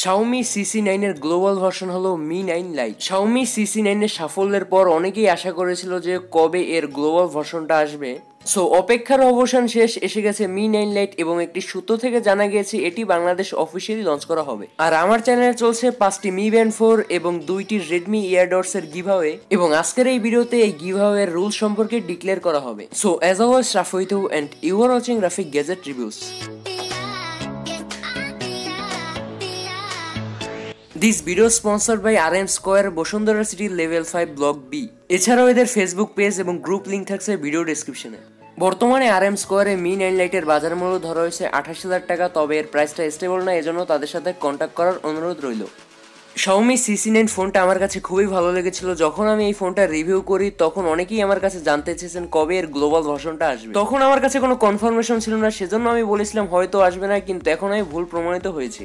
Xiaomi CC নাইনের global version হলো Mi nine lite Xiaomi CC নাইনের সাফল্যের পর অনেকেই আশা করেছিল যে কবে এর গ্লোবাল ভার্সনটা আসবে। সো অপেক্ষার অবসান শেষ, এসে গেছে মি নাইন লাইট এবং একটি সূত্র থেকে জানা গিয়েছে এটি বাংলাদেশ অফিসিয়ালি লঞ্চ করা হবে। আর আমার চ্যানেলে চলছে পাঁচটি মি ব্যান্ড ফোর এবং দুইটি রেডমি ইয়ারডটস এর গিভাওয়ে এবং আজকের এই ভিডিওতে এই গিভাওয়ে এর রুল সম্পর্কে ডিক্লেয়ার করা হবে। So as always রাফিতু and you are watching Rafiq gadget reviews this video sponsored by R M square Bashundhara city level five block B এছাড়াও এদের ফেসবুক পেজ এবং গ্রুপ লিঙ্ক থাকছে ভিডিও ডিসক্রিপশনে বর্তমানে আর এম স্কোয়ারে Mi nine লাইটের বাজার মূল্য ধরা হয়েছে আঠাশ হাজার টাকা, তবে এর প্রাইসটা স্টেবল না, এজন্য তাদের সাথে কন্ট্যাক্ট করার অনুরোধ রইল। শাওমি সিসি নাইন ফোনটা আমার কাছে খুবই ভালো লেগেছিল। যখন আমি এই ফোনটা রিভিউ করি, তখন অনেকেই আমার কাছে জানতে চেয়েছেন কবে এর গ্লোবাল ভার্সনটা আসবে। তখন আমার কাছে কোনো কনফার্মেশন ছিল না, সেজন্য আমি বলেছিলাম হয়তো আসবে না, কিন্তু এখন আমি ভুল প্রমাণিত হয়েছি।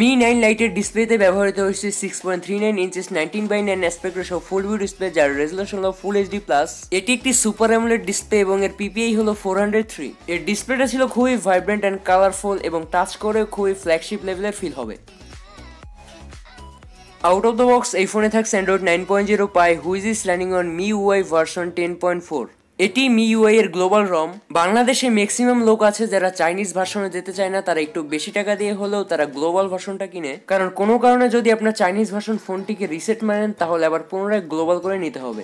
মি নাইন লাইটের ডিসপ্লেতে ব্যবহৃত হয়েছে six point three nine inches nineteen by nine aspect ratio full view display যার রেজলেশন হলো ফুল এইচডি প্লাস এটি একটি সুপার অ্যামুলেট ডিসপ্লে এবং এর পিপিআই হলো ফোর হান্ড্রেড থ্রি এর ডিসপ্লেটা ছিল খুবই ভাইব্রেন্ট অ্যান্ড কালারফুল এবং টাচ করে খুবই ফ্ল্যাগশিপ লেভেলের ফিল হবে। আউট অফ দ্য বক্স এই ফোনে থাকছে Android nine point zero pie which is running on Mi UI version ten point four এটি মি ইউআই এর গ্লোবাল রম। বাংলাদেশে ম্যাক্সিমাম লোক আছে যারা চাইনিজ ভার্সনে যেতে চায় না, তারা একটু বেশি টাকা দিয়ে হলেও তারা গ্লোবাল ভার্সনটা কিনে। কারণ কোনো কারণে যদি আপনার চাইনিজ ভার্সন ফোনটিকে রিসেট মারেন, তাহলে আবার পুনরায় গ্লোবাল করে নিতে হবে।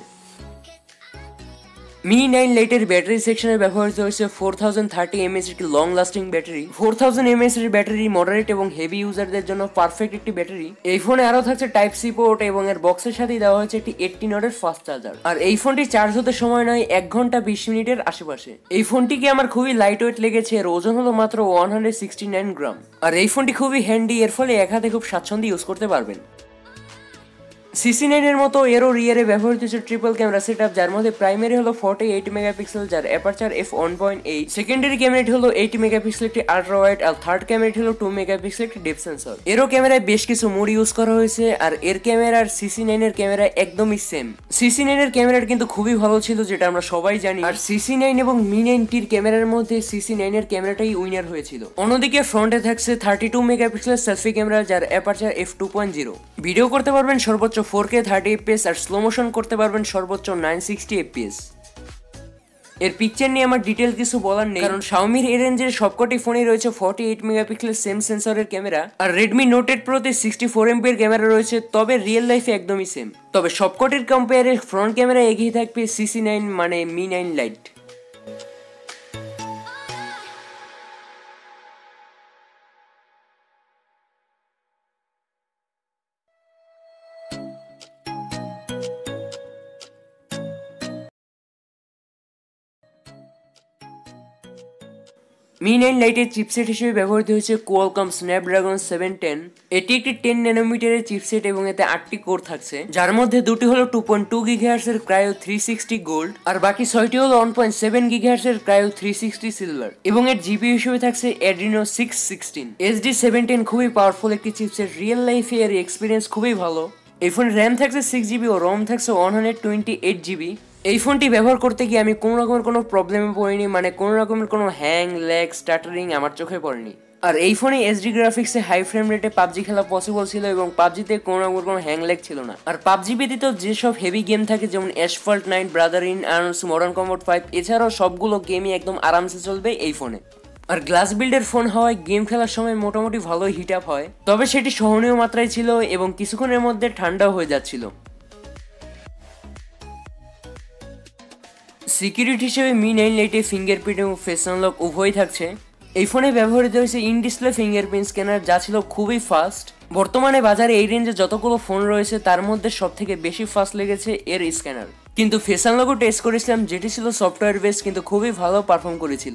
মি নাইন লাইটের ব্যাটারি সেকশনে ব্যবহৃত হয়েছে ফোর থাউজেন্ড থার্টি এমএস একটি long lasting battery four thousand mAh এর ব্যাটারি মডারেট এবং হেভি ইউজারদের জন্য পারফেক্ট একটি ব্যাটারি এই ফোনে আরও থাকছে টাইপ সি পোর্ট এবং এর বক্সের সাথেই দেওয়া হয়েছে একটি এইটটি নটের ফাস্ট চার্জার আর এই ফোনটি চার্জ হতে সময় নয়, এক ঘণ্টা বিশ মিনিটের আশেপাশে। এই ফোনটিকে আমার খুবই লাইট ওয়েট লেগেছে, এর ওজন হলো মাত্র one hundred sixty nine gram আর এই ফোনটি খুবই হ্যান্ডি এর ফলে এক হাতে খুব স্বাচ্ছন্দ্য ইউজ করতে পারবেন। সিসি নাইনের মতো এরও রিয়ারে ব্যবহৃত হচ্ছে ট্রিপল ক্যামেরা সেট যার মধ্যে প্রাইমারি হলো ফর্টি এইট মেগাপিক্সেল, যার aperture f one point eight secondary ক্যামেরাটি হলো এইট মেগাপিক্সেল, একটি আল্ট্রা ওয়াইড আর থার্ড ক্যামেরাটি হলো টু মেগাপিক্সেল, একটি ডেপ সেন্সর এরও ক্যামেরায় বেশ কিছু মোড ইউজ করা হয়েছে, আর এর ক্যামেরার সিসি নাইনের ক্যামেরা একদমই সেম সিসি নাইনের ক্যামেরাটা কিন্তু খুবই ভালো ছিল, যেটা আমরা সবাই জানি। আর সিসি নাইন এবং মি নাইনটির ক্যামেরার মধ্যে সিসি নাইনের ক্যামেরাটাই উইনার হয়েছিল। অন্যদিকে ফ্রন্টে থাকছে thirty two megapixel selfie camera যার aperture f two point zero video করতে পারবেন সর্বোচ্চ ফোর কে থার্টি এফপিএস আর স্লো মোশন করতে পারবেন সর্বোচ্চ নাইন সিক্সটি এফপিএস। এর পিকচার নিয়ে আমার ডিটেল কিছু বলার নেই, কারণ শাওমির এই রেঞ্জের সবকটি ফোনেই রয়েছে ফর্টি এইট মেগাপিক্সেলের সেম সেন্সরের ক্যামেরা আর রেডমি নোট এইট প্রোতে সিক্সটি ফোর এমপির ক্যামেরা রয়েছে, তবে রিয়েল লাইফে একদমই সেম তবে সবকটির কম্পেয়ারে ফ্রন্ট ক্যামেরা এগিয়ে থাকবে সিসি নাইন মানে Mi nine lite Mi nine লাইটের চিপসেট হিসেবে ব্যবহৃত হয়েছে কোয়ালকম, স্ন্যাপড্রাগন, সেভেন টেন। এটি একটি টেন ন্যানোমিটারের চিপসেট এবং এতে আটটি কোর থাকছে। যার মধ্যে দুটি হলো টু পয়েন্ট টু গিঘার্স এর ক্রায়ো থ্রি সিক্সটি গোল্ড আর বাকি ছয়টি হলো ওয়ান পয়েন্ট সেভেন গিঘার্স এর ক্রায়ো থ্রি সিক্সটি সিলভার এবং এর জিপি হিসেবে থাকছে Adreno six sixteen. SD seven ten খুবই পাওয়ারফুল একটি চিপসেট, রিয়েল লাইফে এর এক্সপিরিয়েন্স খুবই ভালো। এই ফোনের র্যাম থাকছে সিক্স জিবি ও রম থাকছে one hundred twenty eight GB. এই ফোনটি ব্যবহার করতে গিয়ে আমি কোনো রকমের কোনো প্রবলেমে পড়িনি মানে কোনো রকমের কোনো হ্যাং ল্যাগ স্টার্টারিং আমার চোখে পড়েনি। আর এই ফোনে এসডি গ্রাফিক্সে হাই ফ্রেম রেটে পাবজি খেলা পসিবল ছিল এবং পাবজিতে কোনো রকমের কোনো হ্যাং ল্যাগ ছিল না। আর পাবজি ব্যতীত যেসব হেভি গেম থাকে, যেমন Asphalt nine Brother in Arms Modern Combat five এছাড়াও সবগুলো গেমই একদম আরামসে চলবে এই ফোনে। আর গ্লাস বিল্ডের ফোন হওয়ায় গেম খেলার সময় মোটামুটি ভালোই হিট আপ হয়, তবে সেটি সহনীয় মাত্রায় ছিল এবং কিছুক্ষণের মধ্যে ঠান্ডাও হয়ে যাচ্ছিল। সিকিউরিটি হিসেবে মি নাইন লাইটে ফিঙ্গারপ্রিন্ট এবং ফেস আনলক উভয়ই থাকছে। এই ফোনে ব্যবহৃত হয়েছে ইন ডিসপ্লে ফিঙ্গারপ্রিন্ট স্ক্যানার, যা ছিল খুবই ফাস্ট। বর্তমানে বাজারে এই রেঞ্জে যতগুলো ফোন রয়েছে, তার মধ্যে সব থেকে বেশি ফাস্ট লেগেছে এর স্ক্যানার। কিন্তু ফেস আনলকও টেস্ট করেছিলাম, যেটি ছিল সফটওয়্যার বেস কিন্তু খুবই ভালো পারফর্ম করেছিল।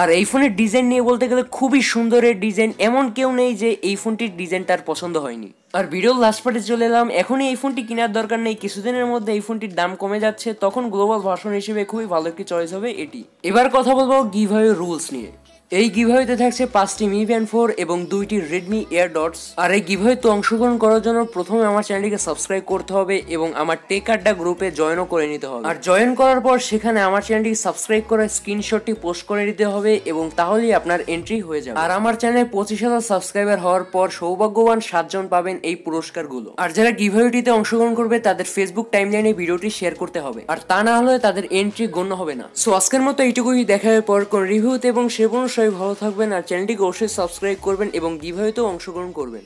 আর এই ফোনের ডিজাইন নিয়ে বলতে গেলে খুবই সুন্দরের ডিজাইন, এমন কেউ নেই যে এই ফোনটির ডিজাইন তার পছন্দ হয়নি। আর ভিডিওর লাস্ট পার্টে চলে এলাম, এখনই এই ফোনটি কেনার দরকার নেই, কিছুদিনের মধ্যে এই ফোনটির দাম কমে যাচ্ছে, তখন গ্লোবাল ভার্সন হিসেবে খুবই ভালো একটি চয়েস হবে এটি। এবার কথা বলব গিভ রুলস নিয়ে। এই গিভওয়েতে থাকছে পাঁচটি মি ব্যান্ড ফোর এবং দুইটি রেডমি এয়ার ডটস আর এই গিভওয়েতে অংশগ্রহণ করার জন্য প্রথমে আমার চ্যানেলটিকে সাবস্ক্রাইব করতে হবে এবং আমার টেক আড্ডা গ্রুপে জয়েনও করে নিতে হবে। আর জয়েন করার পর সেখানে আমার চ্যানেলটিকে সাবস্ক্রাইব করে স্ক্রিনশটটি পোস্ট করে দিতে হবে এবং তাহলেই আপনার এন্ট্রি হয়ে যাবে। আর আমার চ্যানেলে পঁচিশ হাজার সাবস্ক্রাইবার হওয়ার পর সৌভাগ্যবান সাতজন পাবেন এই পুরস্কারগুলো। আর যারা গিভওয়েটিতে অংশগ্রহণ করবে, তাদের ফেসবুক টাইমলাইনে ভিডিওটি শেয়ার করতে হবে। আর তা না হলে তাদের এন্ট্রি গণ্য হবে না। সো আজকের মতো এইটুকুই। দেখার পর কোন রিভিউতে এবং সে সবাই ভালো থাকবেন আর চ্যানেলটিকে অবশ্যই সাবস্ক্রাইব করবেন এবং গিভওয়েতেও অংশগ্রহণ করবেন।